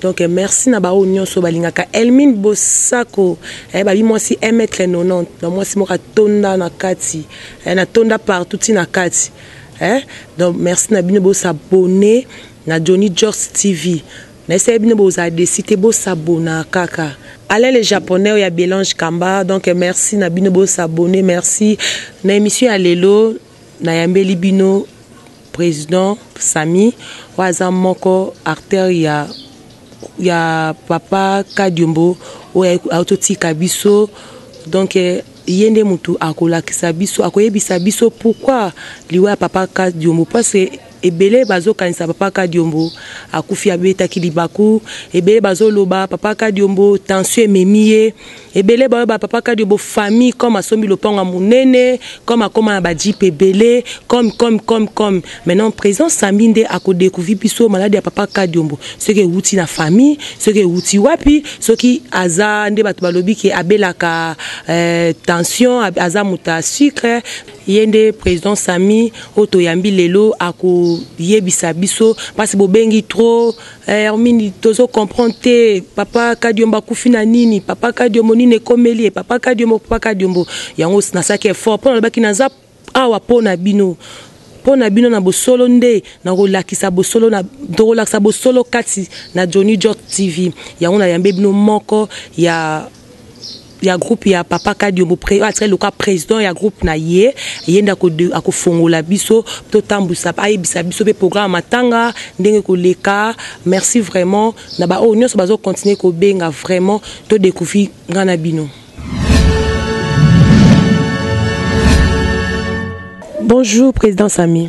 Donc merci na ba oyo nionso balingaka Elmine Bosako eh, babi mwasi 1 mètre 90 ba mwasi moko atonda na kati eh, na tonda partout ti na kati eh, donc merci na bino bo s'abonner na Johnny George TV na essaye bino bo za desite bo s'abonner kaka Alain le japonais ya Belange Kamba donc merci na bino bo s'abonner merci na émission ya lelo na yambeli bino President Samy oyo aza moko acteur ya ya papa Kadiombo oyo auto tika biso donc ye nde mutu akolakisa biso akoyebisa biso pourquoi liwa ya papa Kadiombo parce que ebele bazokanisa papa Kadiombo akufi abetaki libaku ebele bazoloba papa Kadiombo tension ememi ye Ebele bayo ba papa kadio bo famille comme asombi lopango ya munene comme akoma na ba jeep ebele comme comme comme comme maintenant president sambi nde ako decouvrir biso malade ya papa kadiombo soki ewuti na famille soki ewuti wapi soki aza nde batu balobi ke abelaka euh, tension aza muta sucre ye nde president sami oyo toyambi lelo ako yebisa biso pasi bobengi trop Eh, Hermine tozo comprendre te papa Kadiombo akufi na nini papa Kadiombo nini ekomeli ye papa Kadiombo papa Kadiombo yango nasalaki effort mpo nalobaki naza awa mpo na bino mpo na bino na bosolo nde nakolakisa bosolo na tokolakisa bosolo kati na Johnny Jock TV yango nayambe bino moko ya ya groupe ya papa kadiombo atika loka président ya groupe na ye ye nde akofongola biso totambwisa ayebisa biso mpe programme ya matanga ndenge koleka merci vraiment na baoyo nyonso bazokontinue kobenga vraiment to découvrir ngai na bino bonjour président sami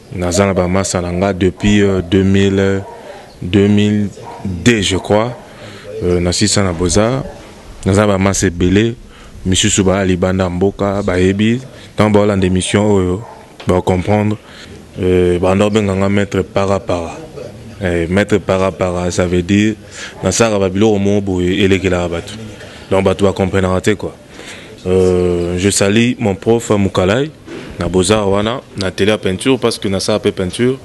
Naza na ba masta na nga depuis 2000 euh, 2002 je crois euh, na sisa na boza naza ba masta ebele misusu ba libanda mboka bayebi ntango baolanda émission oyo bacomprendre euh, banda obenga nga maître para para eh, maître para para ça veut dire nasalaka babiloko moko boye elekelaka bato donc bato bacomprenaka te quoi Euh, je salue mon prof Moukalay na Bozar wana na télé à peinture parce que na ça peu peinture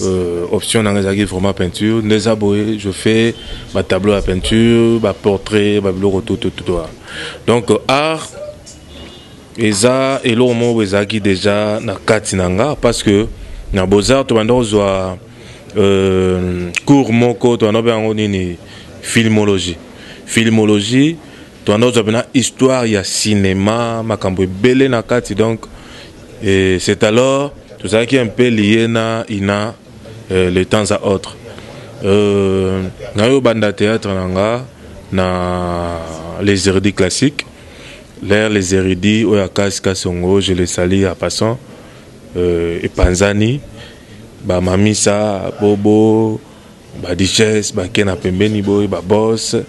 euh, option nanga ezalaki vraiment peinture nde eza boye je fais batableau ya peinture baportrait babiloko tutututu wana donc euh, art eza eloko moko boye ezalaki déjà na kati na nga parce que na bozar tobanda kozwa euh, cours moko tobanda obe yango nini filmologie filmologie Toanda ozwa pena histoire ya cinema makambo ebele na kati donc et c'est alors tozalaki un peu lié na ina euh, les temps à autres euh, nayo banda théâtre na nga na les érudits classiques l'air les érudits oyo ya kasi kasongo je le sali ya passant euh, epanzani bamamisa bobo badichesse bake na pembeni boye babosse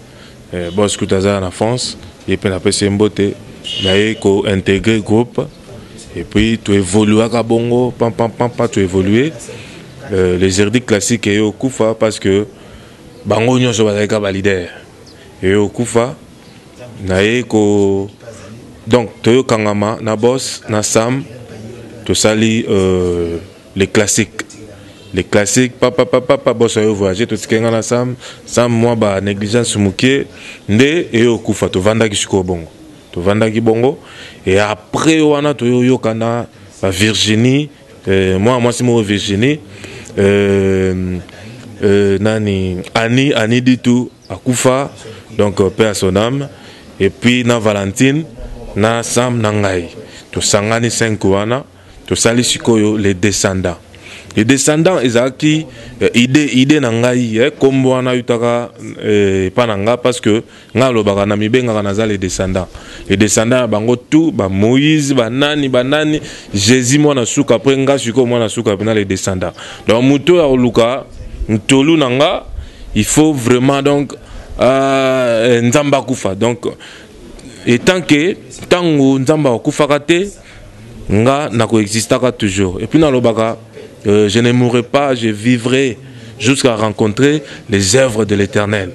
Eh, boss kuta aza na France ye mpe napesi ye mbote naye kointegre groupe et puis toevoluaka bongo pampampampa toevolue euh, les herdique classique eye okufa parce que bango nyonso bazali kaka balider eye okufa naye ko donc toyokangama na boss na sam tosali euh, Les classiques. Les classiques, papa, papa, papa, boss ayo voyager, to tikenga na Sam, Sam mwa ba negligence mukie, nde eyo kufa to vandaki siko bongo. To vandaki bongo et après wana to yo yokana ba Virginie, euh, mwa mwasi mo Virginie, euh, euh, nani Annie, Annie dit tout akufa, donc euh, paix à son âme et puis na Valentine na Sam na ngai. To sangani 5 wana tosali sikoyo le descendant le descendant ezalaki euh, ide ide na ngai eh, kombo wana yutaka eh, epa na nga parce que ngai alobaka na mibengaka naza le descendant le descendant ya bango tout ba moïse banani banani jésus mwana suka après nga sikoyo mwana suka pena le descendant donc moto ya koluka ntolu na nga il faut vraiment donc euh, nzambe akufa donc etant ke ntango nzambe akufaka te nga na coexistaka toujours et puis nalobaka euh, je ne mourrai pas je vivrai jusqu'à rencontrer les œuvres de l'éternel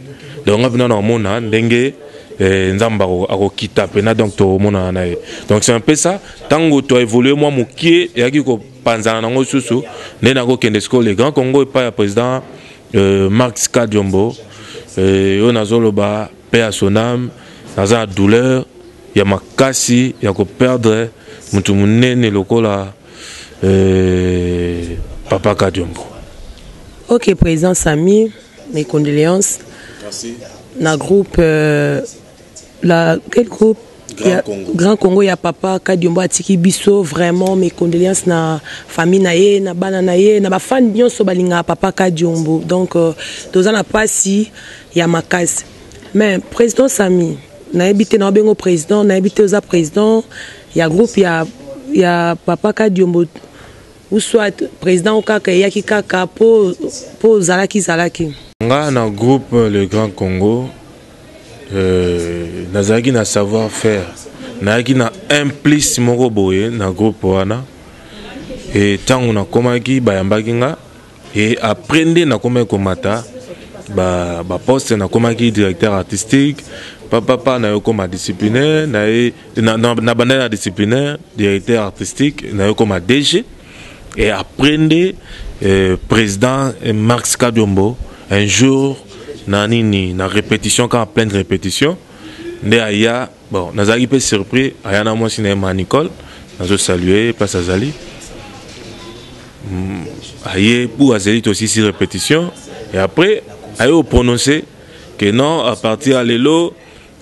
donc nga mpena naomona ndenge eh, nzambe akokita mpena donc tomonana na ye donc c'est un peu ça ntango toaévolue mwa mokie eyaki kopanzana nango susu nde nakokende sikoyo le grand congo epai ya président euh, marx kadiombo euh, oyo nazoloba Paix à son ame, naza na douleur ya makasi ya ko perdre mutu munene lokola euh, Papa Kadiombo. Ok, président Samy, mes condoléances. Merci. Na groupe, euh, la, quel groupe Grand Congo. Grand Congo ya papa Kadiombo atiki biso vraiment mes condoléances na famille na ye na bana na ye na ba fan nyonso balingaka papa Kadiombo donc euh, toza na pasi ya makasi mais président Sami nayebi te na bengo président nayebi te oza président ya groupe ya ya papa Kadiombo ou soit président ou kaka eyaki kaka po po zalaki zalaki nga na groupe le grand Congo Euh, nazalaki na savoir faire nayaki na un plus moko boye na groupe wana e ntango nakomaki bayambaki nga e après nde nakomaki komata baposte ba nakomaki directeur artistique papapa naye okoma disciplinaire naye nabandaki na disciplinaire directeur artistique naye okoma dg Et après nde euh, président Max Kadiombo un jour na nini na répétition quand pleine répétition nde aya bon nazalaki mpe surpris aya na mwasi na ye ma Nicole nazo saluer place azali mm, aye pour azali aussi si répétition et après aye oprononce que non à partir ya lelo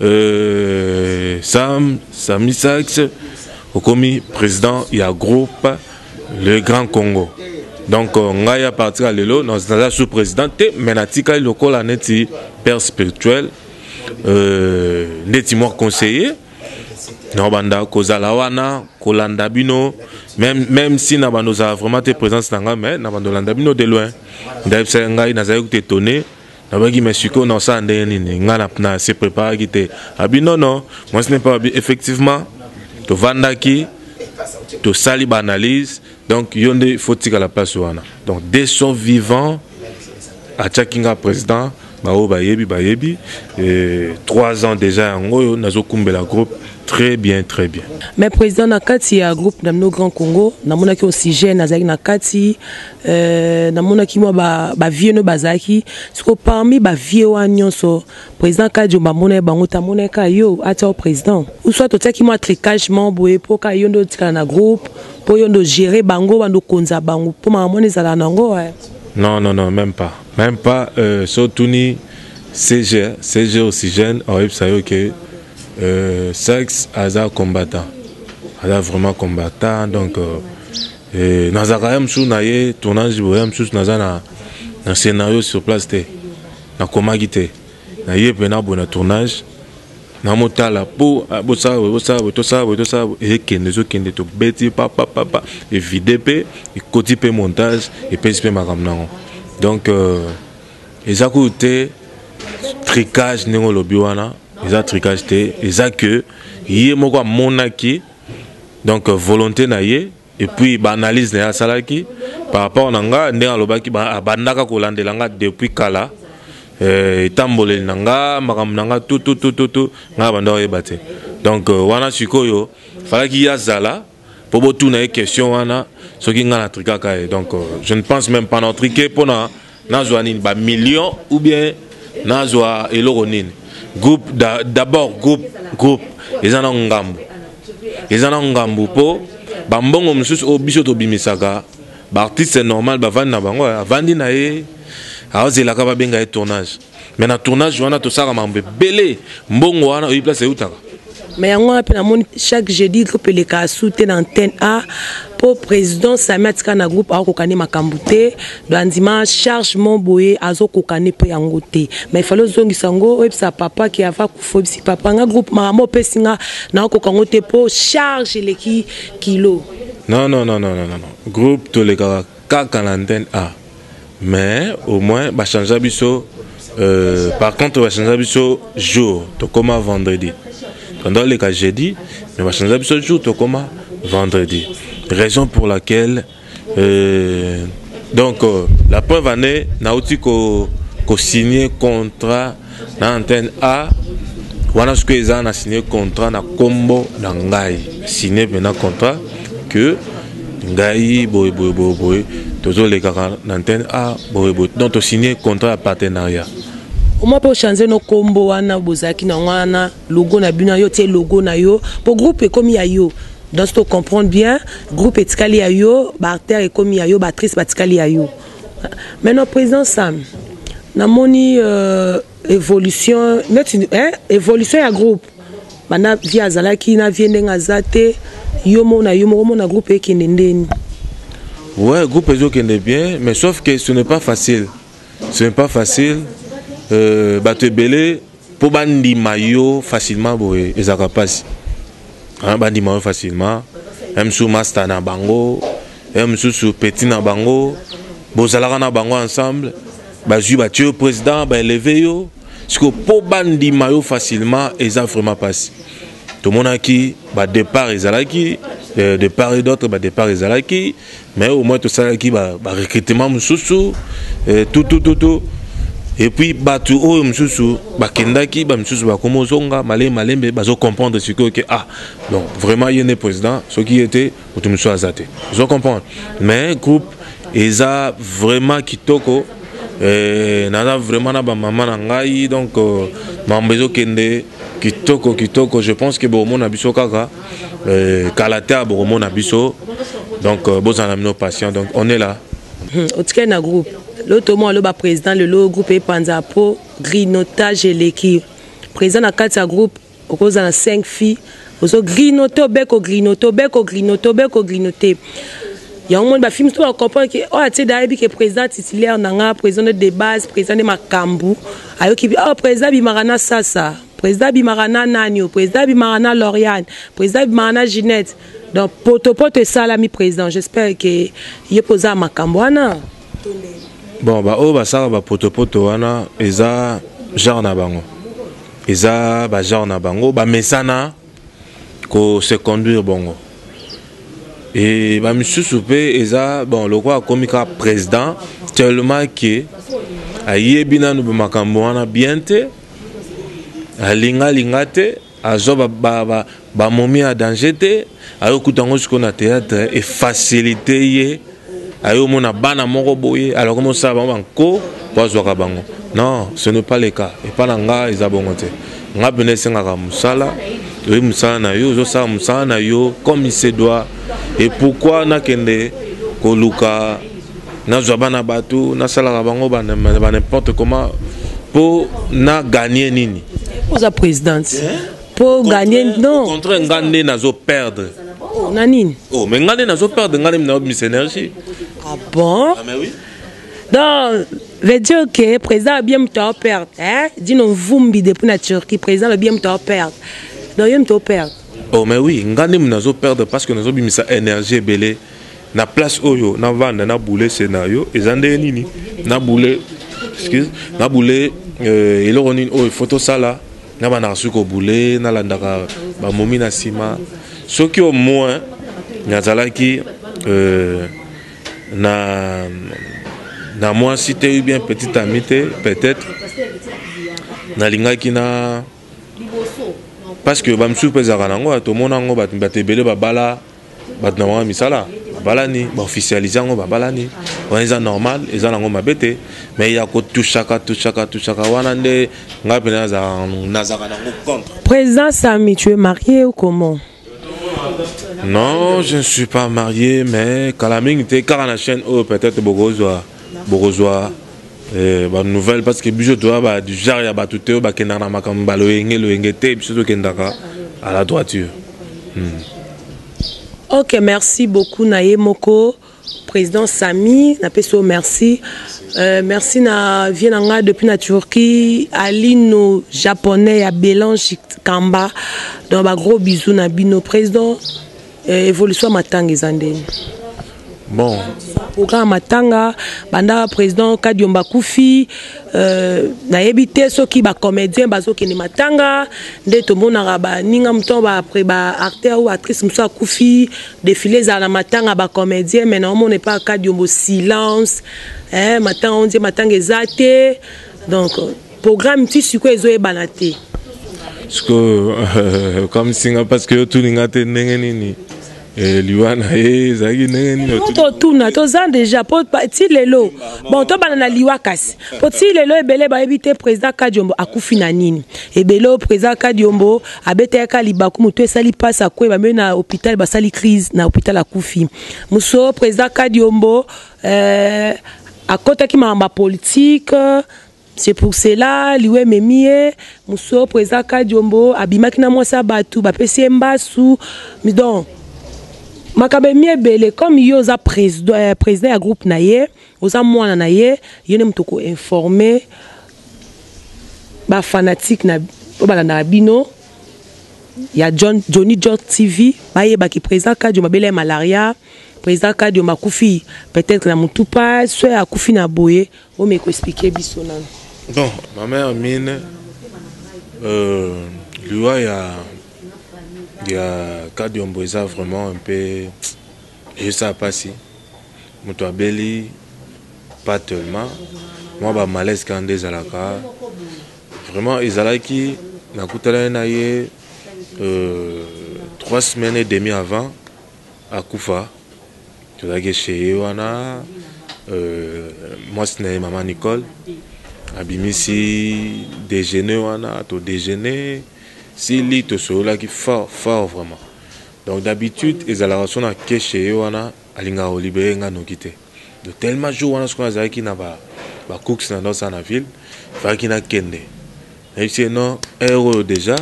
Euh, Sam, Sami Sax, okomi président ya groupe Le Grand Congo. Donc euh, ngai à partir ya lelo naza sous président te mais natikali lokola neti père spirituel euh, neti mwa conseiller nakobanda kozala wana kolanda bino même, même si na bando ozala vraiment te présence na ngai mais na bando olanda bino de loin ndayebisa ngai nazali kotetone nabaki mais sikoyo naosala ndenge nini ngai na, na se préparaki te abi non non moi ce n'est pas abi effectivement tovandaki tosali baanalyse donc yo nde faut tikala place wana donc de son vivant atiaki nga président baoyo bayebi bayebi eh, trois ans déjà yango oyo nazokumbela groupe très bien très bien mais président na kati ya groupe na bino grand congo namonaki osigène azalaki na kati Euh, namonaki mwa bavie no bazalaki siko parmi bavie wana nyonso président kadiomba amonaki bango te amonaki kaka yo atia o président ou soit otiaki mwa tricage mo boye mpo kaka yo nde otikala na groupe mpo yo nde ogere bango bando okonza bango mpo maka mwana ezalaka na yango eh. non non non même pas même pas euh, so otuni cg cg oxygène akoyebisa yo ke euh, sexe aza combattant aza vraiment combattant donc euh, Eh, nazalaka ya mosusu na ye tournage boye ya mosusu naza na, na scénario sur place te nakomaki te na ye mpe naboye na tournage namotala mpo ah, bosala boye bosala boye tosala boye tosala boye ekende ezokende tobeti papapapa evide mpe ekoti mpe montage epesi mpe makambo nango donc euh, eza kutu te tricage ndenge olobi wana eza tricage te eza que ye moko amonaki donc volonté na ye et puis ba analyse na ye asalaki par rapport na nga ndenge alobaki abandaka kolandela nga depuis kala euh, etamboleli na nga makambo na nga tout tout tout tout tout nga banda oyeba te donc euh, wana sikoyo falaki ye azala mpo botuna ye question wana soki nga na trikaka ye donc euh, je ne pense même pas na trike mpo na nazwa nini ba million ou bien nazwa eloko nini groupe d'abord groupe groupe eza na ngambo eza na ngambo mpo bambongo mosusu oyo biso tobimisaka baartiste normal bavandi na bango avandi na ye aozelaka babenga ye tournage mais na tournage wana tosalaka makambo ebele mbongo wana oyebi place eutaka mais yango wana mpe namoni chaque jeudi groupe eleka asu te na antenne a mpo président sami atika na groupe akokani makambo te bandima charge mo boye azokokani mpo yango te mais ifale ozongisa yango oyebisa papa ke ava kufa oyebisi papa nga groupe makambo opesi nga nakokoka yango te mpo charge eleki kilo non non non non non groupe tolekaka Kaka na antenne ah. Mais au moins ba changea biso euh, par contre ba changea biso jour tokoma vendredi. Tondoo leka jeudi mais ba changea biso jour tokoma vendredi. Raison pour laquelle euh, donc euh, la preuve année nauti ko ko signer contrat na antenne a wana soki eza na signe contrat na kombo na ngai signe mpena contrat que ngai boye boye boye boye tozolekaka na antenne a boye boye donc tosigne contrat ya partenariat omwa mpe ochange no nkombo wana bozalaki na wana logo na bino yo tie logo na yo mpo groupe ekomi ya yo donc to comprendre bien groupe etikali ya yo baartère ekomi ya yo batrice batikali ya yo mais non président sam namoni euh, évolution neti eh, évolution ya groupe banda vie azalaki na vie ndenge aza te yo moko na yo moko mona groupe ekende ndeni ouais groupe ezokende bien mais sauf que ce n'est pas facile ce n'est pas facile euh, bato ebele po ba ndima yo facilement boye ezaka pasi hein ba ndima yo facilement même sous master na bango et mususu petit na bango bozalaka na bango ensemble bazui ba tio président ba élever yo siko po ba ndima yo facilement eza vraiment pasi tomonaki ba départ ezalaki euh, de part et d'autre ba départ ezalaki mais au moins tosalaki barecrutement mosusu eh, tutututu epuis bato oyo mosusu bakendaki bamisusu bakoma ozonga malembe malembe bazocomprendre sikoyo ke ah donc vraiment ye nde président soki ye te moto mosusu aza te ozo comprendre mais groupe eza vraiment kitoko eh, naza vraiment na bamama na ngai donc euh, mambo ezokende kitoko kitoko je pense ke bomona biso kaka euh, kala te bokomona biso donc euh, bozala na bino patient donc on est là hmm, otikali na groupe loto moko aloba président lelo groupe epanza mpo grinotage eleki président na kati ya groupe okozala na 5 filles ozo grinote obeko grinote obeko grinote obeko grinote yango moni bafilme mosusu bakomprendre ke oyo atie da ayebi ke président titulaire na nga président de base président de makambo ayoki oh président abimaka na sasa President abimaka na nani oyo? President abimaka na Lauriane, president abimaka na Ginette. Donc poto poto esalami president. J'espère que yo mpe oza makambo wana. Bon ba oyo basala ba poto poto wana eza genre na bango. Eza ba genre na bango ba mesana ko se conduire bongo. Et ba misusu mpe eza bon lokola akomi ka president tellement que ayebi nanu ba makambo wana bien te. alinga alinga te azwa bamomi ba, ba, ba, ba ya danger te ayokuta yango sikoyo na théâtre efacilite ye ayomona bana moko boye aloko mosala bango banko mpo azwaka bango non ce n'est pas le cas epai na nga eza bongo te nga mpena esengaka mosala oyebi mosala na yo ozosala mosala na yo comme il se doit et pourquoi nakende koluka nazwa bana bato nasalaka bango ba n'importe comment mpo na gagne nini oza présidente mpo eh? gagne non contraire nga nde nazo perdre oh, na nini oh mais nga nde nazo perdre nga nde na miss énergie ah bon ah, mais oui donc veut dire que président abie moto aoperde eh? dino mvumbi depuis na turquie président abie moto aoperde donc ye moto operde oh mais oui nga nde moto nazo perdre parce que nazobimisa énergie ebele na place oyo na vanda na boule scenario eza ndenge nini na boule excuse na boule euh, eloko nini oyo faut tosala na bandaka soki kobule nalandaka bamomi na nsima soki au moins nazalaki euh, na na mwasi te ou bien petit ami te peut-être nalingaki na parce que bamisusu mpe ezalaka nango tomona yango bato ebele babala bato na bango misala babalani baofficialise yango babalani wana eza normal eza nango mabe te mais ya kotushaka tushaka tushaka wana nde ngai mpe nazalaka nango contre président sami tu es marié ou comment non je ne suis pas marié mais kala mingi te kaka na chaîne oyo peut-être bokozwa bokozwa eh, ba nouvelle parce que biso toya ba du genre ya bato te oyo bakendaka na makambo ba loyenge loyenge te biso tokendaka à la droiture hmm. ok merci beaucoup na ye moko président sami napesi yo merci euh, merci na vie na ngai depuis na turquie alino japonais ya belange kamba donc bagros bisou na bino président Eh, evolution ya matanga eza ndeni bon programme ya matanga banda président kadiomba akufi euh, nayebi te soki bacomédien bazokende matanga nde tomonaka baninga moto baapres baacteur ou actrice mosusu akufi défilé ezala na matanga bacomédien mai naomona epa kadiombo silence eh, matanga ondie matanga eza te donc programme ti sikoyo ezoyebana te sikoyo okamsinga parce que otuni nga te ndenge nini eh, liwa na ye ezalaki ndenge nini totuna toza deja po ti lelo bon tobanda na liwa kasi po ti lelo ebele bayebi te président kadiombo akufi na nini ebele oyo président kadiombo abetayaka libaku motu esali mpasi akwe bamei na hôpital basali crise na hôpital akufi moso président kadiombo euh, akotaki makambo ya politike C'est pour cela liwa ememi ye mosopo eza kadiombo abimaki na mwasi ya bato bapesi ye mbasu donc makambo emi ebele comme yo oza président eh, président ya groupe na ye oza mwana na ye yo nde moto koinforme bafanatique na oyo balandaka bino ya John, johnny john tv bayebaki président kadio mabele ya malaria président kadio makufi peut-être na motupa soki akufi na boye Omeka ko expliquer biso nanu. Bon, mama Hermine, euh, liwa ya ya Kadiombo eza vraiment un peu eza pasi. Moto abeli pas tellement mwa ba malaise kaka nde ezalaka. Vraiment ezalaki nakutanaki na ye euh, trois semaines et demi avant akufa tozalaki chez ye wana mwasi na ye mama Nicole abimisi dejeuner wana to dejeuner sili tosololaki fort fort vraiment donc d'habitude ezalaka so na ke chez ye wana alingaka kolibere nga noki te donc tellement jour wana sikoyo azalaki na ba ba cooks na ndosala na ville faki nakende nayebisi ye non heure oyo déjà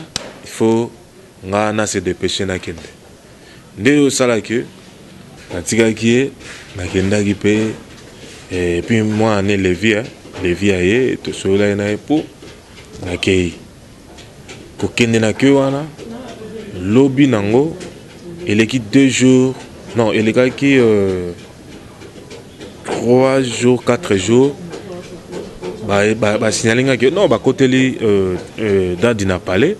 il faut nga na se depêcher nakende nde yo osala ke natikaki ye nakendaki mpe eh, epuis eh, mwana ne levia eh, levia ye tosololaki na ye mpo nakei kokende na ke wana lobi nango eleki deux jours non elekaki euh, trois jours quatre jours basignali ba, ba, ba ngai ke non bakoteli euh, euh, dadi na palais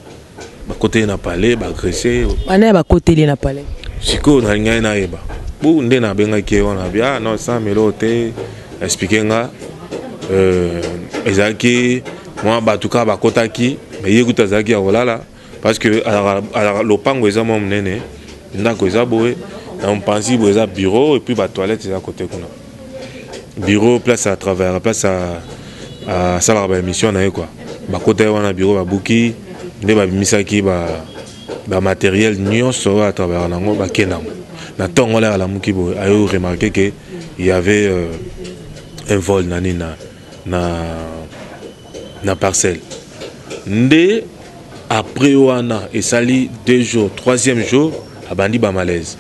bakoteli na palais ba agresse ye bana ya bakoteli na palais sikoyo nalingi ngai nayeba bu nde nabengaki ye wana bi ah non sans melo te explike nga euh, ezalaki mwa bato kaka bakotaki me ye kutu azalaki ya kolala parce que alaka lopango eza mwa monene ndako eza boye na mopanzi boye eza bureau epuis batoilette eza kote kuna bureau place à travailler place à à sala ba émission na ye quoi ba kota wana bureau ba buki nde ba bimisaki ba ba matériel nyonso à travailler nango ba kenda na tongo la la muki bo ayo remarquer que il y avait euh, un vol na nina na na parcelle nde après wana esali deux jours troisième jour abandi ba malaise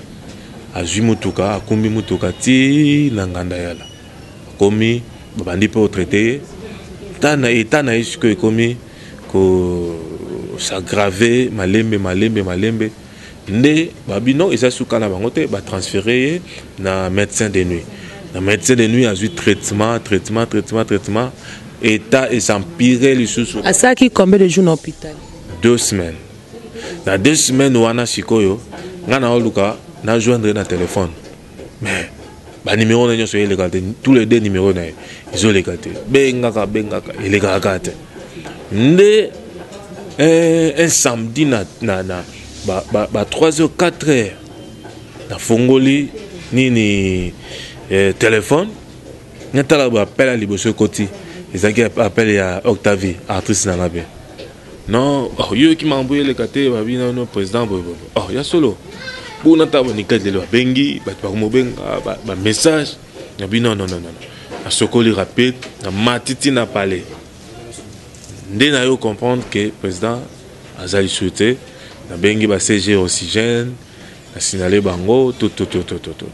azwi motuka akumbi motuka ti na nganda yala akomi babandi mpe otraite ye ta na eta na ye sikoyo ekomi ko s'aggrave malembe malembe malembe nde babi non eza suka na bango te ba transférer ye na médecin de nuit na médecin de nuit azui traitement traitement traitement traitement état et s'empirer lisusu asalaki combien de jours na hôpital deux semaines na deux semaines wana sikoyo ngai naoluka na joindre na téléphone mais ba numéro na nyonso eleka te tous les deux numéro na ye ezoleka te bengaka bengaka elekaka kaka te nde eh, un samedi na, na, na ba, ba, ba 3 heures 4 heures nafongoli nini eh, telefone natala bapela liboso ekoti ezalaki apele ya octavie artiste na nga mpe Non, oh, yo ki mambo eleka te babi na no président boye boye. Oh, ya solo. Bo na tabo ni kadele ba bengi, ba ba mobenga ba, ba message. Na bi non non non non. A sokoli rapide na matiti na palais. Nde na yo comprendre que président azali souhaité na bengi ba CG oxygène na signaler bango tout tout tout tout tout.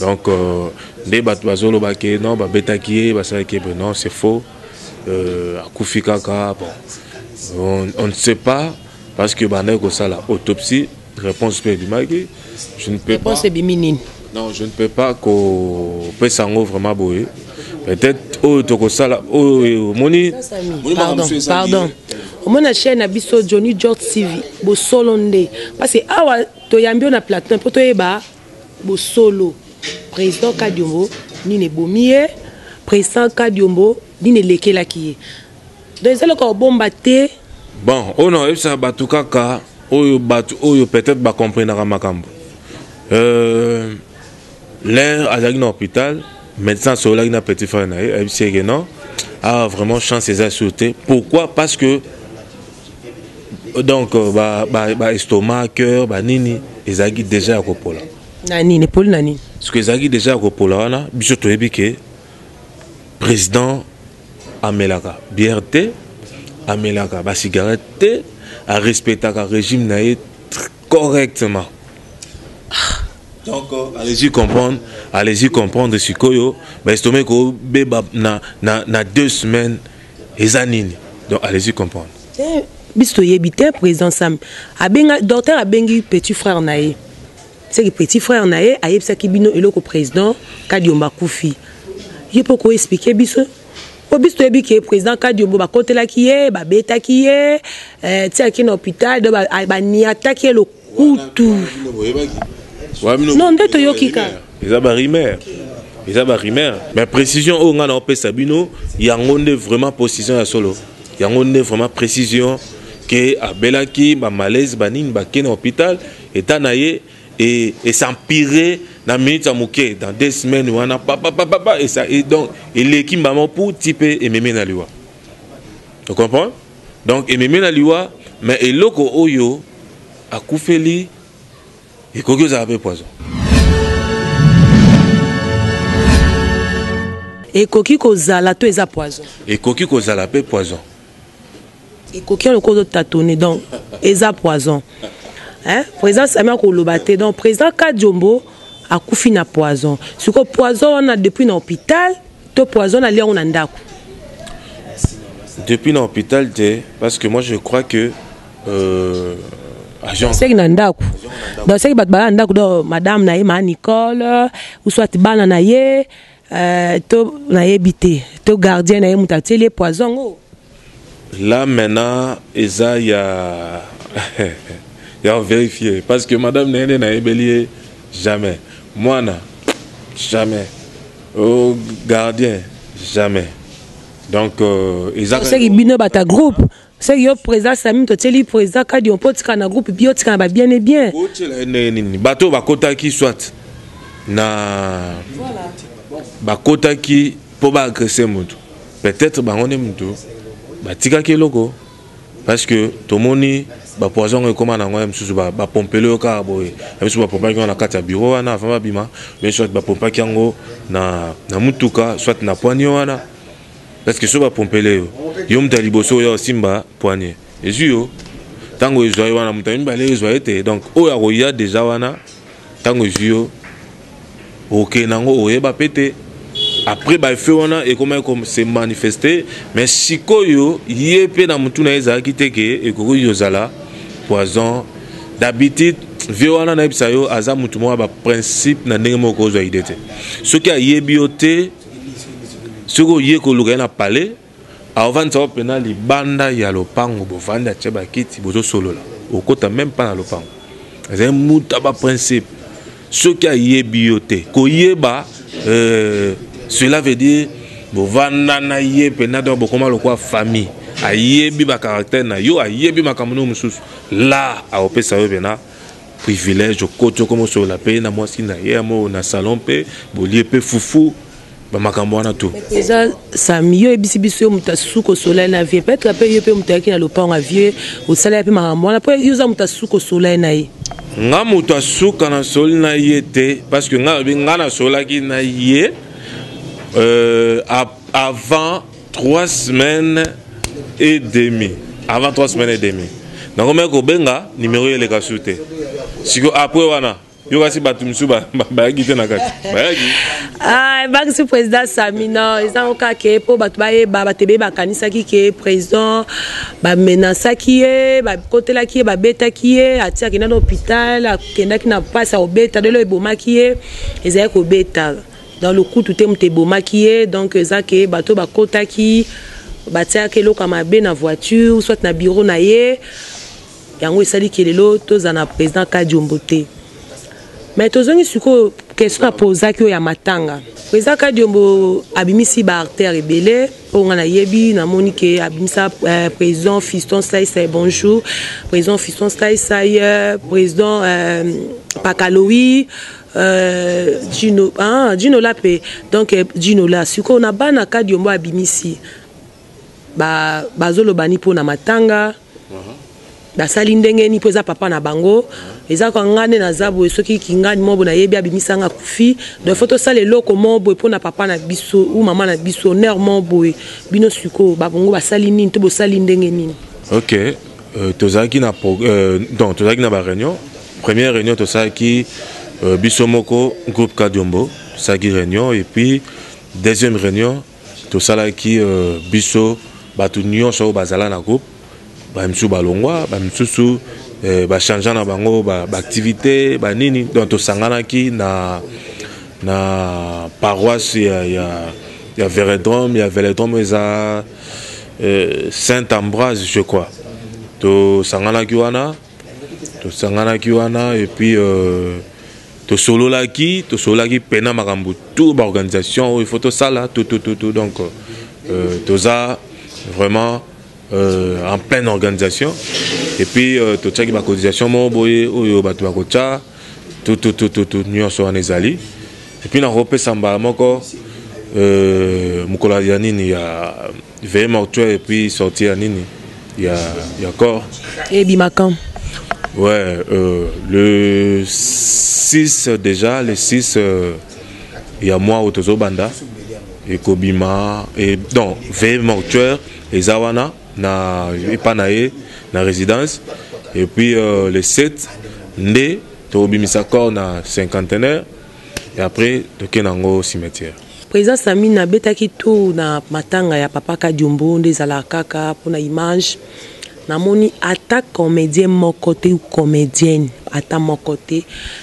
Donc euh, nde bato bazoloba ke non babetaki ye basalaki ye non c'est faux. euh, akufi kaka bon on, on ne sait pas parce que bandaki kosala autopsie réponse mpe ebimaki je ne peux pas ebimi nini non je ne peux pas kopesa yango vraiment boye peut-être oyo tokosala oyo omoni pardon pardon omona chaîne na biso johnny george tv bosolo nde parce que awa toyambi yo na plateau mpo toyeba Bosolo president kadiombo nini ebomi ye president kadiombo nini elekelaki ye donc eza eloko ya kobomba te bon oyo nakoyebisaka bato kaka oyo bato oyo peut-être bacomprenaka makambo euh, l'un azalaki na hôpital médecin asololaki na petit frère na ye ayebisi ye ke non awa ah, vraiment chance eza sur te pourquoi parce que donc euh, ba, ba, ba estomac cœur banini ezalaki deja ya kopola na nini epoli na nini soki ezalaki deja ya kopola wana biso toyebi ke président amelaka bière te amelaka bacigarette te arespectaka régime na ye correctement ah. donc euh, allez-y comprendre allez-y comprendre sikoyo baestoma ekobeba na, na, na deux semaines eza nini donc allez-y comprendre eh, biso toyebi te président sam abenga docteur abengi petit frère na ye seke petit frère na ye ayebisaki bino eloko président kadiomba akufi ye mpo koexplike biso mpo biso toyebi ke président kadiombo bakotelaki ye babetaki ye eh, tiaki na hôpital do baniataki ye Hutu. Non, nde toyoki ka. Eza ba rumeur. Eza ba rumeur. Mais précision oyo nga na opesa bino, yango nde vraiment précision ya solo. Yango nde vraiment précision que abelaki ba malaise ba nini ba ken hôpital état na ye et, et s'empirer na minute ya moke dans deux semaines wana papa papa papa et ça et donc eleki mbama pour type ememi na liwa. Tu comprends? donc ememe na liwa mais eloko oyo akufeli ekoki ozala mpe poison ekoki kozala to eza poison ekoki kozala mpe poison ekoki alokola ozotatone donc eza poison hein? président sami akoloba te donc président kadiombo akufi na poison sikoyo poison wana depuis na hôpital To poison na liango na ndako. Depuis na hôpital te parce que moi je crois que euh, seki na ndako donc seki bato balala ndako do madame na ye maa nicole ou soit bana na ye euh, to nayebi te to gardien na ye moto atieli ye poison ngo Là maintenant eza ya ya verifier parce que madame na ye nde nayebeli ye jamais mwana jamais oh, gardien jamais donc euh, eza seki bino bata groupe seki yo président sami totieli président kadi on peut tika na groupe bio tika na ba bien et bien otiela ndenge nini bato bakotaki soit na bakotaki mpo baagrese moto Peut-être bango nde mutu batikaki eloko parce que tomoni ba poison yango ekoma na yango ya misusu ba, ba pompele yo kaka boye ya misusu ba pompaki yango na kati ya bureau wana avant babima mais soit ba pompaki yango na, na mutuka soit na poignée wana parce que so ba pompele yo yo mutu ya liboso oya osimba poignée ezwi yo ntango ezwa ye wana moto ya mibale ezwa ye te donc oyo akoya deja wana ntango ezwi yo okei nango oyeba pe te après baefe wana ekomaki kose manifeste mais sikoyo ye mpe na motu na ye ezalaki te ke ekoki kozala poison d'habitude vie wana nayebisa yo aza motu moko ya baprincipe na ndenge moko kozwa ide te soki ayebi yo te soki oye koluka ye na palais Aovandi sawa pena libanda ya lopango bovandi atie ba kiti bozo solola okota meme pas na lopango ezali mutu ya ba principe soki ayebi yo te koyeba euh, cela veut dire bovanda na ye pena donc bokoma lokola famille ayebi ba caractère na yo ayebi makambo no mosusu la aopesa yo pena privilège okoti okomi osolola mpe na mwasi na ye yamo na salon mpe bolie mpe fufu bamakambo wana tu eza sami yo oyebisi biso yo moto asuki osola ye na vie peut-être ape yo mpe moto ayaki na lopango ya vie osala ya mpe makambo wana mpo yo oza moto asuki osola ye na ye nga moto asuka nasoli na ye te parce que nga alobi nga nasolaki na ye euh, avant trois semaines et demi avant trois semaines et demi nakomaki kobenga nimero eleka su te siko apres wana yo kasi bato mosusu bayaki te na kati bayaki ah, ebakisi président sami no eza ngo kaka ke mpo bato bayeba bato ebeye bakanisaki ke président bamenasaki ye bakotelaki ye babetaki ye ati akenda na hôpital akendaki na mpasi ya kobeta lelo ebomaki ye ezali kobeta dans lokutu te moto ebomaki ye donc eza ke bato bakotaki batiaki eloko ya mabe na voiture soit na bureau na ye Yango esali ke lelo tozala na president Kadiombo te. Mais tozongi sikoyo question na pozaki oyo ya matanga. President Kadiombo abimisi ba artère ebele oyo nga nayebi namoni ke abimisa euh, president Fiston Saisai bonjour, president Fiston Saisai, euh, president euh, Pakalowi euh, Gino, ah, Gino Lape donc euh, Gino la sikoyo na bana Kadiombo abimisi ba bazo loba ni pona matanga basali ndenge ni mpo eza papa na bango eza kwa nga nde naza boye soki kingani mobo nayebi abimisa nga kufi donc fo tosala eloko mo boye mpo na papa na biso u mama na biso honneur mo boye bino sikoyo babongo basali nini to bosali ndenge nini ok euh, tozalaki na euh, donc tozalaki na baréunion première réunion tosalaki euh, biso moko groupe kadiombo tosalaki réunion et puis deuxième réunion tosalaki euh, biso bato nyonso oyo bazala na groupe bamisusu balongwa bamisusu eh, bachangea na bango baactivité ba banini donc tosanganaki na, na paroisse ya, ya, ya veredrome ya veredrome eza eh, saint ambroise je crois tosanganaki wana tosanganaki wana et puis euh, tosololaki tosololaki pena makambo tout baorganisation oyo faut tosala tout tout tout tout donc euh, toza vraiment euh, en pleine organisation et puis euh, totiaki bacotisation moko boye oyo bato bakotya tututututu nyonso wana ezali epuis nakopesa mbala moko euh, mokolo ya nini ya veille mortuaire epuis sortie ya nini ya, ya corps ebimaka ouais euh, le 6 déjà le 6 euh, ya mwa oyo tozobanda ekobima et donc veille mortuaire eza wana na epa na ye na résidence et puis euh, le 7 nde tobimisa corps na cinquantenaire et après tokei nango cimetière président samine abetaki tour na matanga ya papa kadiombo nde ezalaka kaka mpona image namoni ata comédien moko te ou comédienne ata moko te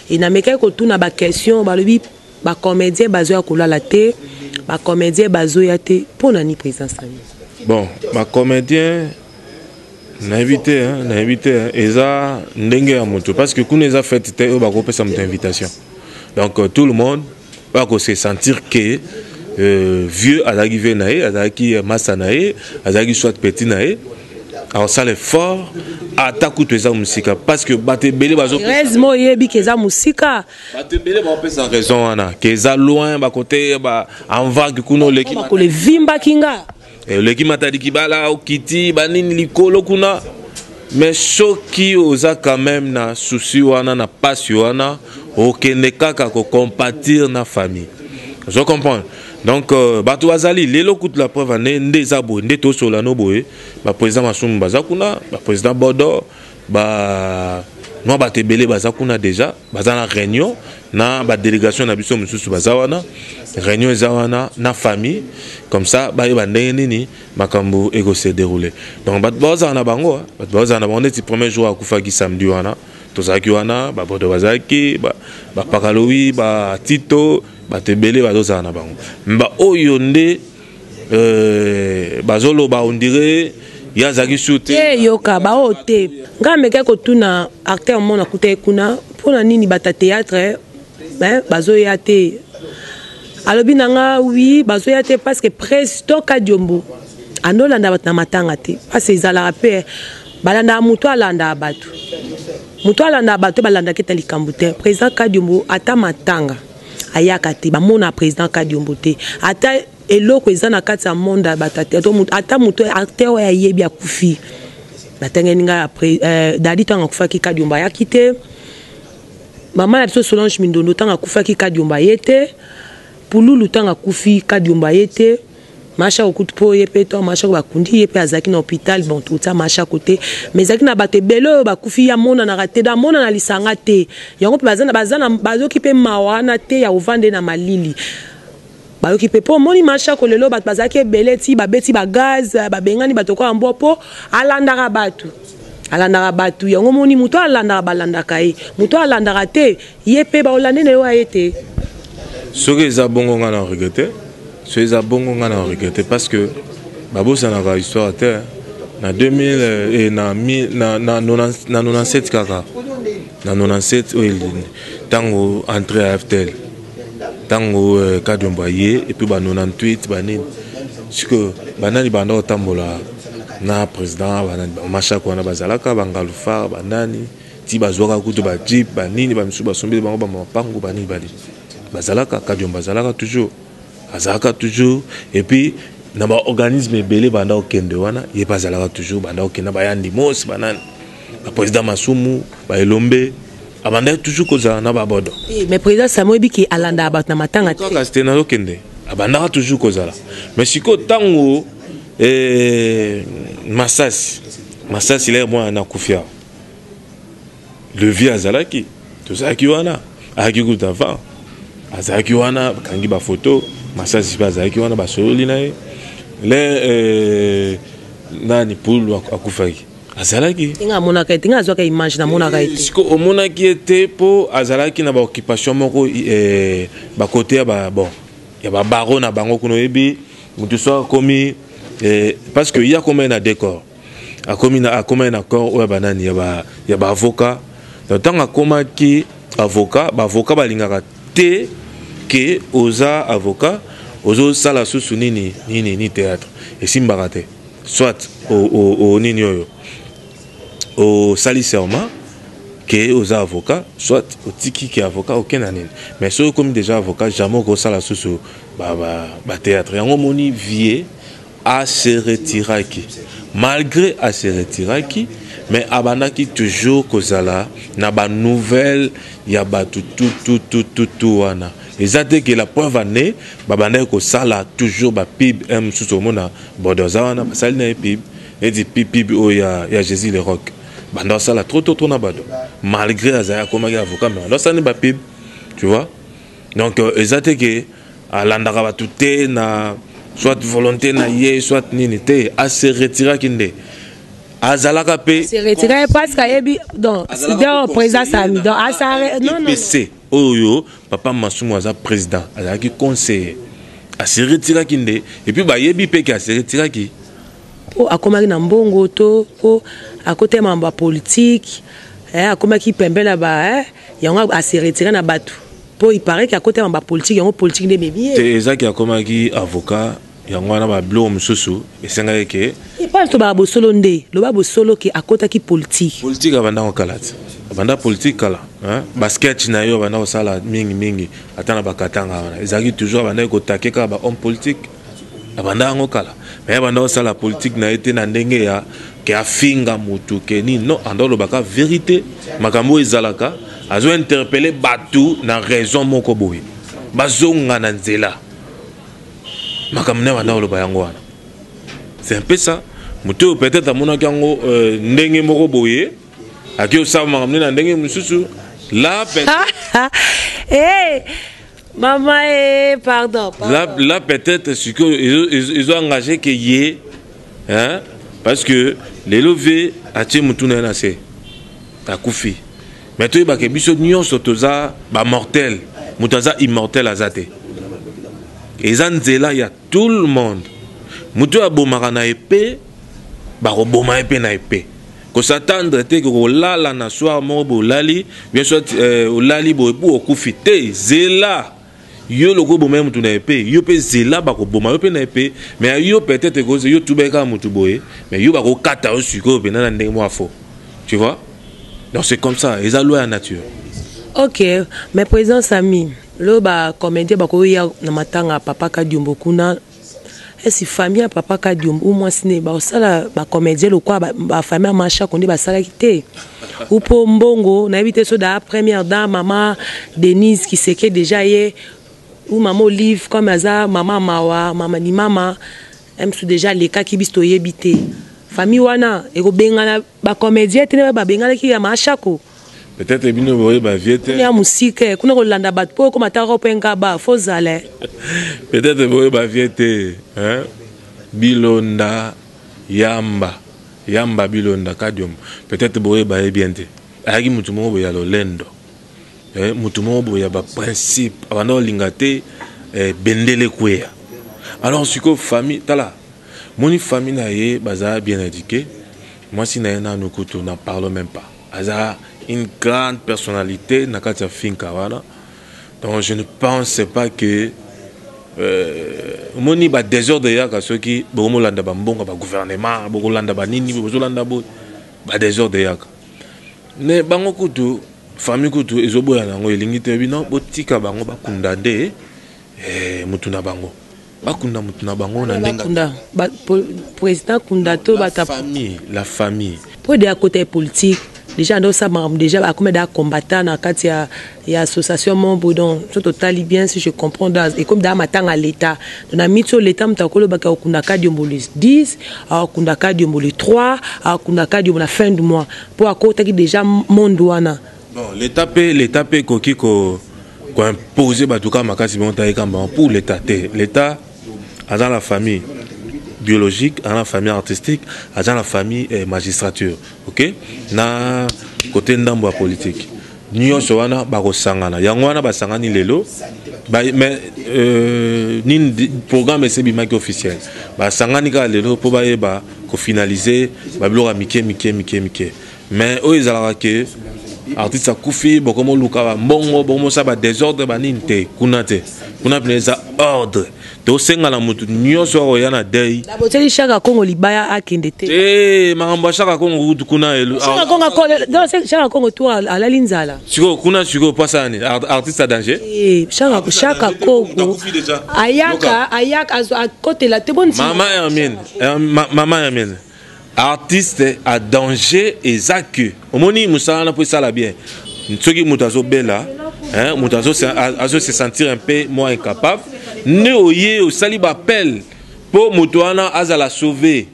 e namekaki kotuna baquestion balobi Ba comediens bazo ya kolala te, ba comediens bazo ya te, pona ni president Sami? Bon, ba comediens na invité hein, na invité hein, eza ndenge ya moto parce que kuna eza fête te oyo bakopesa moto invitation. Donc euh, tout le monde va se sentir que euh, vieux azalaki vie na ye, azalaki euh, masa na ye, azalaki soit petit na ye. Alors ça l'effort ata kutu eza musika parce que bato ebele bazo. Heureusement oyebi ke eza musika. bato ebele baopesa raison wana ke eza loin bakote ba en vague kuna oleki makolo evimbaki nga eh, oleki matadi kibala okiti banini likolo kuna mais soki oza quand même na souci wana na pasi wana okende kaka kocompatir na famille ozo comprendre donc euh, bato bazali lelo kutu la preuve ane nde eza boye nde tosolano boye baprésident masumu baza kuna baprésident bodo ba noa bato ebele baza kuna deja baza na réunion na badelegation na biso mosusu baza wana réunion eza wana na famille comme ça bayeba ndenge nini makambo ekose déroule donc bato baozala na bango ah. bato baozala na bango neti premier jour akufaki samedi wana tozalaki wana babodo bazalaki bapakalowi batito bato ebele bazozala na bango baoyo nde Euh, bazoloba on dirait ye azalaki sur te te yoka baoyo te ngai amekaki kotuna acteur moko nakutaki kuna mpo na nini bata théâtre bazoya te alobi na nga wi bazoya te parce que presse to kadiombo ando olanda bato na matanga te parce ezalaka mpe balandaka motu alandaka bato motu alandaka bato balandaka eta likambo te président kadiombo ata matanga ayaka te bamona president kadiombo te ata eloko eza na kati ya monde ya bato ata moto acteur oyo ayebi akufi batangani ngai après euh, dadi ntango akufaki kadiombo ayaki te mama na biso solange mindondo ntango akufaki kadiombo aye te pululu ntango akufi kadiombo aye te Masha okutu po ye pe to Masha ba kundi ye pe azaki na hôpital bon to tsa Masha côté mais zaki na bato ebele oyo bakufi ya mona na te da mona na lisanga te yango pe bazana bazana bazoki pe mawa na te ya ovande na malili bayoki pe po moni Masha ko lelo bato bazaki ebele ti babeti ba gaz babengani bato ko ambo po alandaka bato alandaka bato yango moni moto alandaka balandaka ye moto alandaka te Ye pe ba hollandais na yo a ye te? Soki eza bongo nga na regrette soki eza bongo nga na regrette parce que ba bosanaka histoire te na 2000 et na na na 97 kaka na 97 oyo elindi tango entrée ya FTL tango euh, Kadiombo aye et puis ba 98 ba nini sikoyo banani banda kotambola na président banani ba Mashako wana bazalaka ba Ngalufar banani ti bazuaka kutu ba jeep ba nini ba misusu basombeli bango ba mapangu ba nini ba nini bazalaka kadiomba azalaka toujours azalaka toujours et puis na ba organisme ebele banda okende wana ye mpe azalaka toujours banda okenda bayandi mos banani ba président masumu ba elombe abandaki toujours kozala na babodo eh, mais président samo yebi ke alandaka bato na matanga te kaka te nazokende abandaka toujours kozala mais sikoyo ntango eh, masasi masasi lere mwana nakufi awa levier azalaki tozalaki wana ayaki kuta avant azalaki wana bakangi bafoto masasi mpe azalaki wana basololi na ye le euh, nani pulu akufaki azalaki ndenge amonaka ete ndenge azwaka image namonaka ete siko omonaki ye te mpo azalaki na baoccupation moko eh, bakote ya babon ya babaro na bango kuna oyebi moto so akomi eh, parce que ye akomai na décor akomi na akomaki na corps oyo ya banani ya ba ya ba avocat donc ntango akomaki avocat ba avocat balingaka te ke oza avocat ozosala susu nini nini ni théâtre esimbaka te soit o, o, o nini oyo osali serment ke oza avocat soit otiki ke avocat oke na nini mais soki okomi déjà avocat jamais okosala susu bathéâtre ba, ba yango omoni vie A se retiraki. Malgre a se retiraki, mais abandaki toujours kozala na ba nouvelles ya batu tututututu wana. Eza te que la preuve en est, babandaki kosala toujours ba pub un mosusu omona Bodo aza wana basali na ye pub neti pub oyo ya, ya Jesus le Rock banda osala trop trop trop na Bado malgre azali akomaki avocat mais banda osala ni ba pub tu vois donc euh, eza te ke alandaka bato te na soit volonté na ye soit nini te ase retiraki nde azalaka mpe se retire parce que ayebi donc donc président sami donc asare non non pc oyo papa masumu aza président azalaki conseiller ase retiraki nde epuis bayebi mpe ke ase retiraki mpo akomaki na mbongo to mpo akotema makambo ya politike eh, akomaki pembe na ba eh, yango a se retirer na batu po il paraît que akota na ba politique yango politique nde ebebi ye te ezaki akomaki avocat yango wana ba biloko mosusu esengaki ke epa to ba bosolo nde loba bosolo ke akotaki politique politique abanda ko kala te abanda politique kala hein ba sketch na yo abanda kosala mingi mingi ata na bakatanga wana ezalaki toujours abandaki kotake kaka ba homme politique abanda yango kala me abanda kosala politike na ye te na ndenge ya ke afinga motu ke nini non anda olobaka verité makambo oyo ezalaka azo interpele bato na raison moko boye bazonga na nzela makambo na banda oloba yango wana c'est un peu ça moto oyo peut-être amonaki yango euh, ndenge moko boye akei osala makambo nde na ndenge mosusu la peut-être hey! Eh, Maman eh, pardon, pardon. Là, là peut-être ce que ils, ils, ils ont engagé que yé hein parce que les levés a tié mutuna na se akufi. Mais toi ba ke biso nyonso toza ba mortel, mutaza immortel azate. Eza nzela ya Tout le monde. Moto oyo abomaka na epee, bakoboma ye mpe na epee. kosatandre te kolala na soir moko bolali bien soit euh, olali boye mpo okufi te zela yo lokola oboma ye motu na epe yo mpe zela bakoboma yo mpe na epe me ya yo peut-être ekoze yo tubaki kaka motu boye me yo bakokata yo sikoyo mpenza na ndenge mwa fo tu vois donc c'est comme ça eza loi ya nature ok mais président sami Lelo ba comedien bakoki koya na matanga ya papa Kadiombo kuna esi famille ya papa Kadiombo ou mwasi ne bakosala ba comedien lokola ba, ba famille ya Mashako nde basalaki te ou po mbongo nayebi te so da première dame mama Denise Kiseke deja ye ou mama Olive comme aza mama mawa mama ni mama msu deja alekaki biso toyebi te famille wana ekobengana ba comedien te nde babenganaki ya Mashako Peut-être bino boye ba vieux te. Ya musike, kuna ko landa bat po ko mata rope ngaba, fo zale. Peut-être boye ba vieux te, hein? Bilonda yamba, yamba bilonda kadiom. Peut-être boye baye bien te. Ayaki mutu moko boye ya lolendo. Eh, mutu moko boye ya ba principe, abanda olinga te eh, bendele kweya. Alors siko famille, tala, moni famille na ye baza bien éduqué. Mwasi na ye nanu kutu n'en parlons meme pas. Aza une grande personnalite na kati ya Finka wana. Donc je ne pense pas que euh, omoni ba desordre eyaka soki bokomolanda ba mbongo ba gouvernement, bokolanda ba nini, bozolanda bo ba desordre eyaka. Mais bango kutu famille kutu ezoboya nango elingi te bino botika bango bakunda nde eh, mutu na bango. Bakunda mutu na bango na ndenge. Bakunda ba president akunda to bata. Famille la famille. Po de akota ye politique. Deja ando sa makambo deja akoma da combattant na kati ya ya association membre donc so totali bien si je comprends da ekomi da matanga l'etat donc na mitso l'etat moto akoloba ka okunda kadiombo le 10 akunda kadiombo le 3 akunda kadiombo na fin du mois po akotaki deja monde wana Bon, l'Etat mpe l'Etat mpe ekoki ko ko imposer bato kaka makasi bango ta yeka mbango pour l'Etat te l'Etat aza na famille biologique aza na famille artistique aza na famille eh, magistrature ok na kote ndambo ya politique nyonso wana bakosangana yango wana basangani lelo ba, mais euh, nini programme esi ebimaki officiel basangani kaka lelo mpo bayeba kofinalize babiloko ya mike mike mike mike mais oyo ezalaka ke artiste akufi bokomi oluka bambongo bokomi osala badesordre banini te kuna te kuna mpena eza ordre tosenga na moto nyonso oyo akoya na dei botyeli shaka kongo libaya akende te eh, makambo ya shaka kongo kutu kuna shaka kongo to alali nzala sikoyo kuna sikoyo mpo asala nini artiste ya danger eh, shaka kongo ayaka ayaka akotela te bonmama hermine mama hermine artiste a danger eza que omoni mosala wana mpo esala bien soki moto azobela moto azo se sentir un peu moins incapable nde oye osali baappel mpo moto wana azala sauve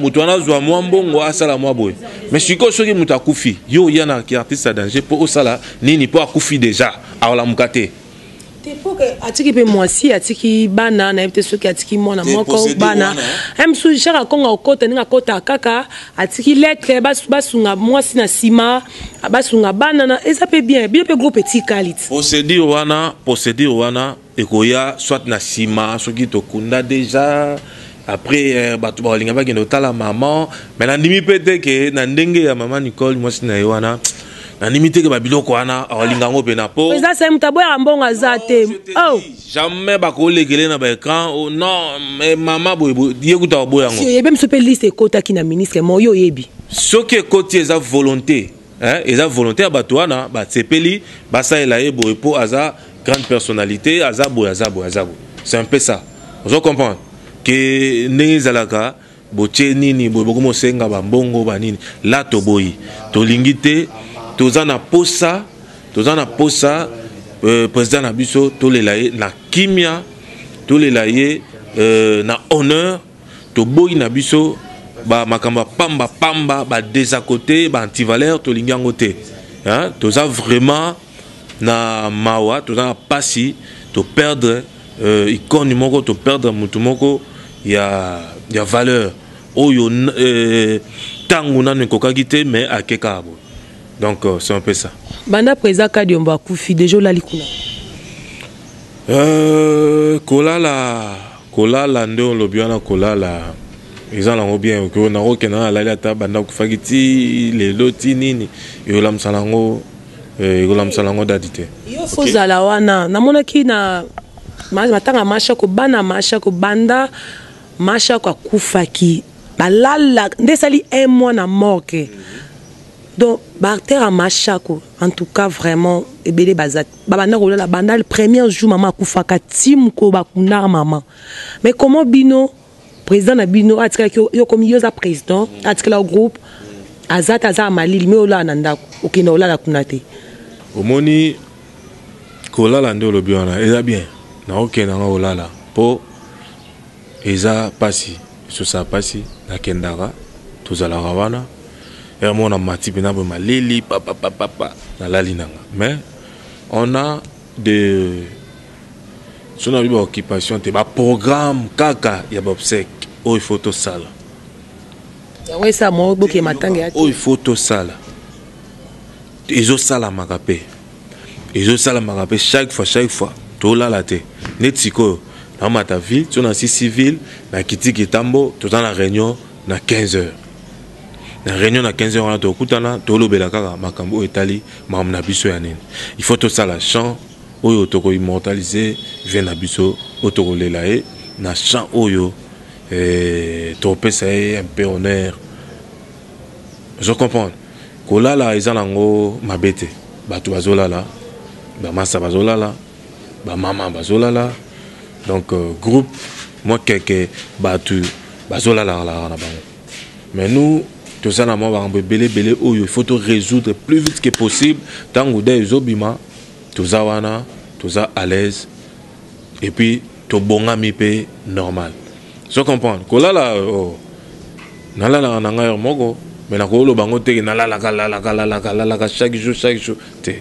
moto wana azwa mwa mbongo asala mwa boye mais sikoyo soki moto akufi yo oya na kiartiste ya danger mpo osala nini mpo akufi deja aolamuka te atiki mpe mwasi atiki bana nayebi te soki atiki mwana moko bana ya mosusu jaka akonga kokota ndenge akota kaka atiki lettre basunga mwasi na nsima basunga bana na eza mpe bien bino mpe groupe etikali procédure wana procédure wana ekoya soit na nsima soki tokunda deja après euh, bato bakolinga bakende kotala maman mai nandimi mpe te ke na ndenge ya mama nicole mwasi na ye wana nandimi te ke babiloko wana akolinga yango mpena po eza sai moto aboyaka mbongo aza te oh, oh. jamais bakolekele na baecran oh, non mama boye ye kuta baboya yango oyebi biso mpe liste ekotaki na ministre mo yo oyebi soki ekoti eza volonté eh, eza volonté ya bato wana basepeli basalela ye boye mpo aza grande personnalité aza boye aza boye aza boye c'est un peu ça ozo comprendre ke ndenge ezalaka Botie nini boye bokomi osenga ba mbongo ba nini la toboyi tolingi te toza na posa toza na posa euh, president na biso tolela ye na kimia tolela ye euh, na honneur toboyi na biso ba makambo ya pamba pamba ba desakote ba antivaleur tolingi yango te hein? toza vraiment na mawa toza na pasi to perdre euh, icone moko to perdre mutu moko ya, ya valeur oyo euh, tango nanu ekokaki te mais akeka boye donc euh, c'est un peu ça banda président kadiombo akufi deja olali kuna euh, kolala kolala nde olobi wana kolala eza nango bien okokenda nalali ata banda akufaki ti lelo ti nini eyolamisa nango Eh, ekola mosala yango dadi te yo fo ozala wana namonaki na matanga mashako bana mashako banda mashako akufaki balala nde esali un mois na morgue donc baartère ya mashako en tout cas vraiment ebele baza babanda kolala banda le premier jour mama akufaka ti mokolo bakundaka mama mais comment bino President na bino atikalaki yo yo komi yo za president atikala yo groupe aza te aza amalili me olala na ndako okenda olala kuna te. Omoni kolala nde olobi wana eza bien nakokenda nga kolala mpo eza mpasi esosa mpasi nakendaka tozalaka wana ya mona mati mpena boye maleli papapapapa nalali nanga mais on a de soki nabi ba occupation te ba programme kaka ya ba obsèque oyo il faut tosala yango esa mo boke matanga ya oyo il faut tosala ezosalamaka mpe ezosalamaka mpe chaque fois chaque fois tolala te neti sikoyo namata ville so na sisi ville na kiti kitambo toza na réunion na 15 heures na réunion na 15 heures wana tokutana tolobela kaka makambo oyo etali makambo na biso ya nini il faut tosala champ Oyo toko immortalise vie na biso oyo toko lela ye na chant oyo eeh toko pesa ye un peu honneur ozo comprendre kolala eza na ngo mabe te batu bazo lala ba masta bazo lala ba maman bazo lala donc groupe mwa keke batu bazo lala lala na bango mais nous toza na mwa ba mambo ebele ebele oyo il faut to resoudre plus vite que possible tangu deuil ezo bima Toza wana toza à l'aise et puis tobongami pe normal. Ozo comprendre? Kolala oh nalalaka na ngai heure moko mais nakoloba yango te ke nalalaka lalaka lalaka lalaka chaque jour chaque jour te.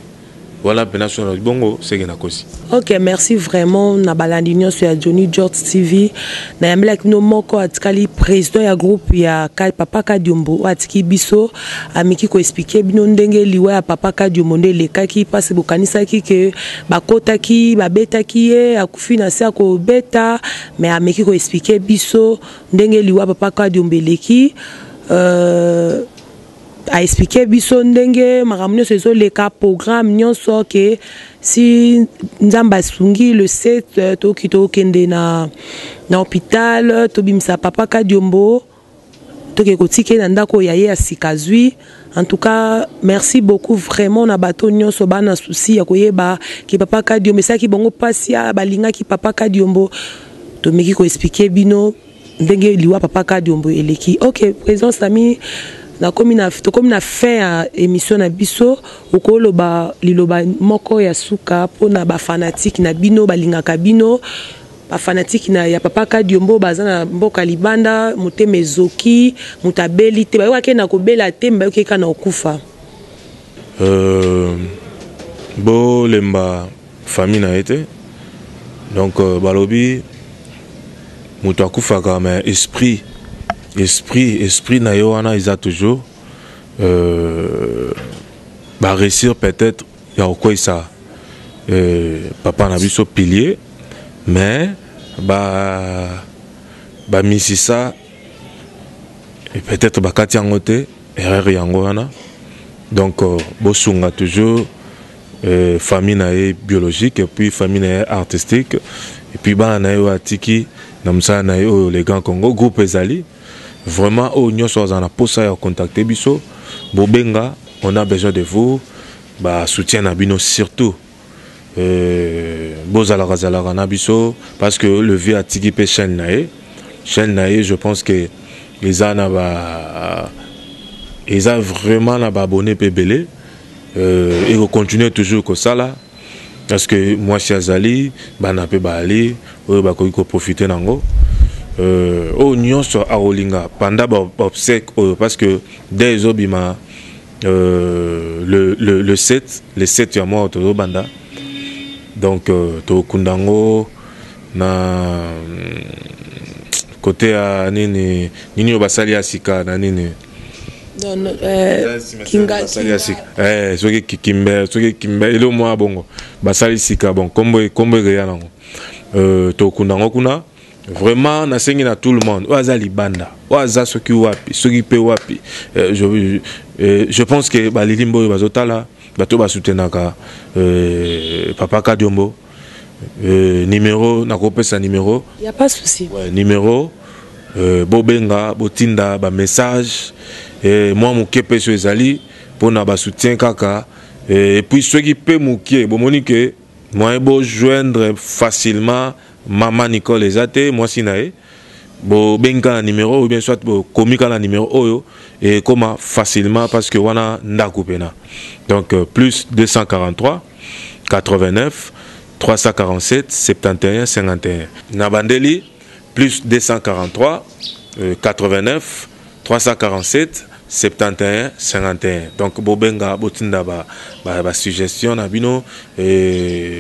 Voilà pena sona bongo seke nakosi. Ok merci vraiment na balandi nionso ya Johnny George TV. nayambelaki bino moko atikali président ya groupe ya papa kadiombo oyo atiki biso ameki koexplike bino ndenge liwa ya papa kadiombo nde elekaki mpasi bokanisaki ke bakotaki babetaki ye akufi na se akobeta me ameki koexplike biso ndenge liwa papa kadiombo eleki euh... a expliquer biso ndenge makambo nyonso ezoleka programme nyonso ke si nzambe asungi le 7 euh, toki tokende na na hôpital tobimisa papa kadiombo toke kotika ye na ndako ya ye ya sika azwi en tout cas merci beaucoup vraiment na bato nyonso bana susi ya koyeba ki papa kadiombo esalaki bango mpasi balingaki papa kadiombo tomeki koexplike bino ndenge liwa papa kadiombo eleki ok président sami nakomi na tokomi na fin ya émission na biso okoloba liloba moko ya suka mpona bafanatike na bino balingaka bino bafanatike na ya papa kadiombo baza na mboka libanda motema ezoki moto abeli te bayokaki na kobela te me bayokaki kaka na kokufa Euh, bo lemba famille na ete donc euh, balobi moto akufaka mais esprit esprit esprit na yo wana eza toujours euh, ba réussir peut-être ya kokweyisa euh, papa na biso pilier mais ba bamisisa et peut-être bakati yango te erreur yango wana donc euh, bosunga toujours euh, famille na ye biologique et puis famille na ye artistique et puis bana na ye oyo atiki na mosala na ye oyo le grand congo groupe ezali vraiment oyo nyonso azala na mposa ya contacte biso bobenga on a besoin de vous basoutien na bino surtout Euh, bozalaka zalaka na biso parce que le vieux atiki pe chaîne na ye chaîne na ye je pense que eza na ba eza vraiment na baabonné pe ebele euh, ekocontinue toujours kosala parce que mwasi azali bana pe baali oyo bakoki koprofite na yango euh, oyo nyonso akolinga panda baobsèque oyo parce que de ezobima Euh, le, le, le 7, le 7 ya mois tozo banda. Donc euh, to kundango na côté à nini nini obasali ya sika na nini euh, eh, soki kimbe soki kimbe ele mwa bongo basali sika bon kombo kombo ekeya nango euh, tokunda yango kuna vraiment nasengi na tout le monde oyo aza libanda oyo aza soki wapi soki mpe wapi euh, je, je, euh, je pense que balilimba oyo bazotala bato basutenaka euh, papa kadiombo euh, numero nakopesa numero ya pas souci ouais, numero euh, bobenga botinda bamessage euh, mwa moke mpe so ezali mpo na basoutien kaka euh, epuis soki mpe moke bomoni ke Moyen bo joindre facilement maman Nicole eza te mwasi na ye bobengi kaka na numero ou bien soit bokomi kaka na numero oyo ekoma facilement parce que wana ndako mpena donc euh, plus 243 89 347 71 51 nabandeli plus 243 euh, 89 347 71 51 donc bobenga botinda ba, ba, ba suggestion na bino et,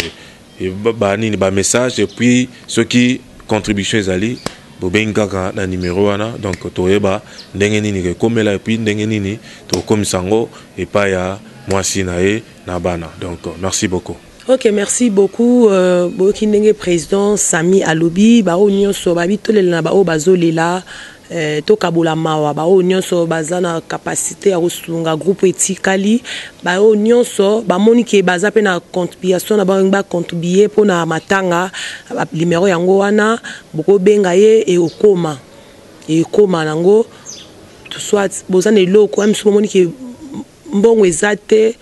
et ba, ba nini ba message et puis ce qui contribution ezali bobengi kaka na numero wana donc toyeba ndenge nini ekomela epuis ndenge nini tokomisa yango epai ya mwasi na ye na bana donc merci beaucoup Ok merci beaucoup boyoki ndenge president Samy alobi ba oyo nionso babi tolela na ba oyo bazolela Euh, tokabola mawa baoyo nyonso baza na kapasite ya kosunga groupe etikali baoyo nyonso bamoni ke baza mpe na contribution na bango bacontribue mpo na matanga limero yango wana bokobenga ye ekokoma ekokoma nango soit boza na eloko ya misusu bomoni ke mbongo eza te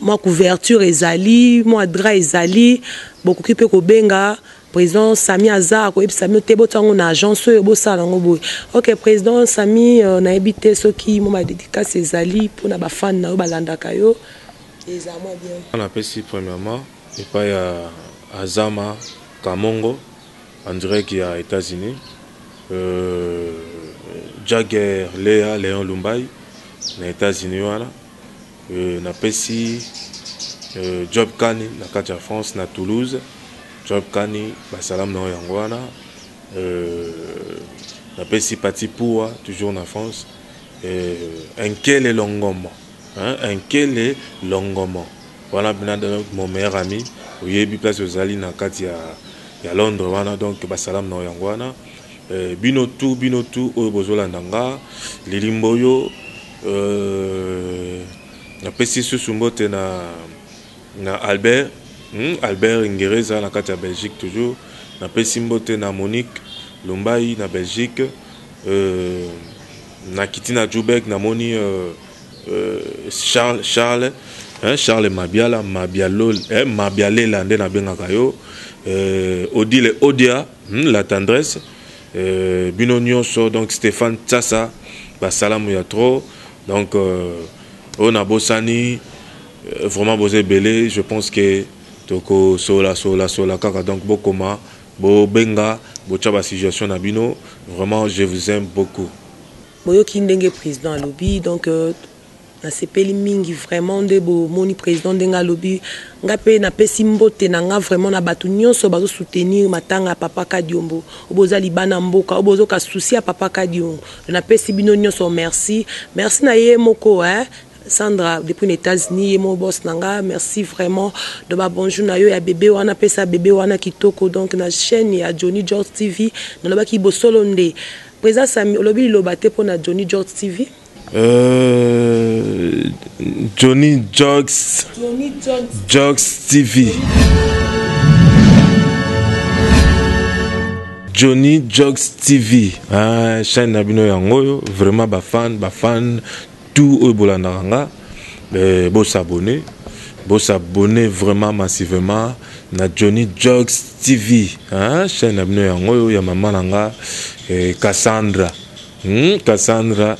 mwa couverture ezali mwa dra ezali bokoki mpe kobenga président sami aza akoyebisa bino te botya yango na agence oyo bosala yango boye ok président sami euh, nayebi te soki mwa badedikasi ezali mpo na bafane na yo balandaka yo eza mwa bien napesi premièrement epai ya azama kamongo En direct ya Etats Unis euh Jagger Lea Leon Lumbayi na Etats Unis wana euh na pesi euh Job Kani na kati ya France na Toulouse Job Kani ba salam na yango wana euh na pesi Pati Poua toujours na France euh Enkele Longombo Eeh nkele longomo wana pena donc mon meilleur ami oyebi place ozali na kati ya ya londre wana donc ba salam nao yango wana eeh bino tout bino tout oyo bozo landa nga lilimboyo eeh na pesi susu mbote na na albert hum albert ngereza na kati ya belgique toujours na pesi mbote na monique lumbayi na belgique eeh Nakiti na Joburg namoni euh, euh, Charles Charles hein, Charles Mabiala Mabialol hein, Mabialela nde nabengaka yo euh, Odile Odia hmm, la tendresse euh, bino nyonso donc Stéphane Tsasa basalamu ya trop donc euh, oyo nabosani euh, vraiment boza ebele je pense que tokosolasola sola kaka donc bokoma Bo benga botia ba suggestion na bino vraiment je vous aime beaucoup. Boyoki ndenge president alobi donc nasepeli mingi vraiment nde bomoni president ndenge alobi nga pe napesi mbote na nga vraiment na batu nionso bazo soutenir matanga ya papa kadiombo oboza libana mboka obozoka souci ya papa kadiombo napesi bino nionso merci merci na ye moko eh Sandra depuis na etats unis ye moko boss na nga merci vraiment de ba bonjour na yo ya bebe wana pesa bebe wana kitoko donc na chaîne ya Johnny George TV nalobaki bosolo nde President Samy olobi liloba te mpo na Johnny George TV Euh, Johnny Jogs. Johnny Jogs. Jogs TV. Johnny Jogs TV. Ah, chaîne na bino yango vraiment ba fan, ba fan Tout oyo bolandaka nga eh, bo s'abonner bo s'abonner vraiment massivement na Johnny Jogs TV hein? chaîne abino yango oyo ya mama na nga eh, Cassandra hmm? Cassandra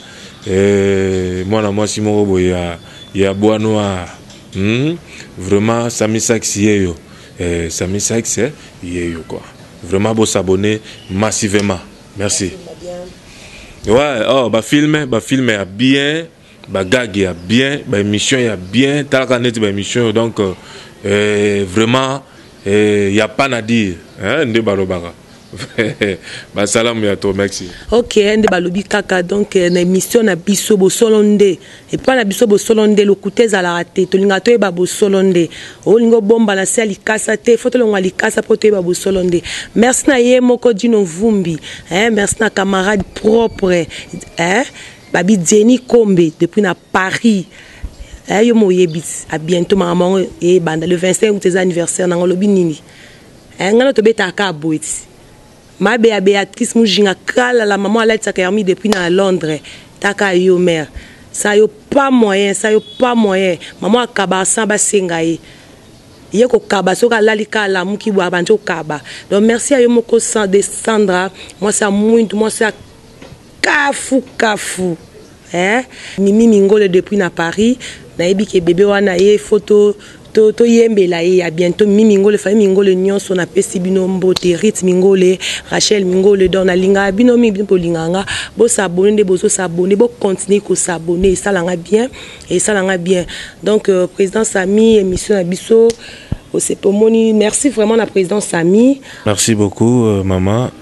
eh, mwana mwasi moko boye ya, ya bois noir hmm? vraiment Sami Sax yeyo eh, Sami Sax eh, yeyo quoi vraiment bo s'abonner massivement merci ouais oh ba filme ba filme ya bien ba gag ya bien ba émission ya bien talaka neti ba émission donc euh, euh vraiment il euh, n'y a pas à dire hein, nde balobaka basalamu ya to merci ok nde balobi kaka donc euh, na émission na biso bosolo nde Epai na biso bosolo nde lokuta ezalaka te. Tolingaka toyeba bosolo nde. Olingi obomba na se ya likasa te. Il faut tolongwa likasa po toyeba bosolo nde. Merci na ye moko Djino Vumbi eh, merci na camarade propre eh, babi Jenny Kombe depuis na Paris eh, yo moyebi a bientôt makambo yango eyebanda le 25 août eza anniversaire nango olobi nini eh, ngana tobetaka boye ti Mabe ya Beatrice Mujinga kala la maman alatisaka Hermie depuis na Londres taka yo mère sa yo pas moyen sa yo pas moyen maman akaba sans basenga ye ye kokaba soki alali ka alamuki boye abandi kokaba donc merci ya yo moko de sandra mwasi ya mwindu mwasi ya Kafu kafu eh mimi mingole depuis na paris nayebi ke bebe wana ye faut to to toyembela ye ya bientôt mimi mingole fami mingole nyonso napesi bino mbote rit mingole rachel mingole donc nalingaka bino mingi bino bolinga nga bosabone nde bozosabone bocontinue kosabone esala nga bien esala nga bien donc euh, président sami émission na biso osepe omoni merci vraiment na président sami merci beaucoup euh, mama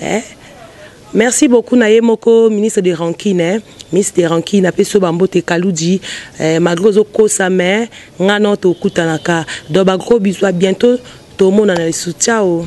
Eh? Merci beaucoup na ye moko ministre de rancune eh? ministre de rancune apesi yo bambote kaludi eh, malgré ozokosa mais ngai nao tokutanaka do bagros biswa bientôt tomonana lisusu ciao